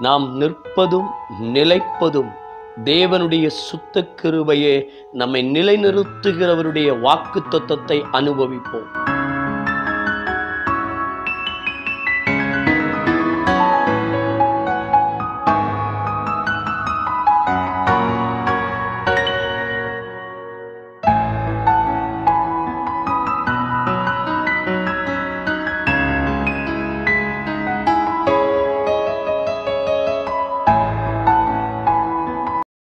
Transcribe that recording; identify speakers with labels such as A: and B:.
A: நாம் நிற்பதும் நிலைப்பதும் தேவனுடைய சுத்த கிருபையே நம்மை நிலைநிறுத்துகிறவருடைய வாக்கு தத்துவத்தை அனுபவிப்போம்.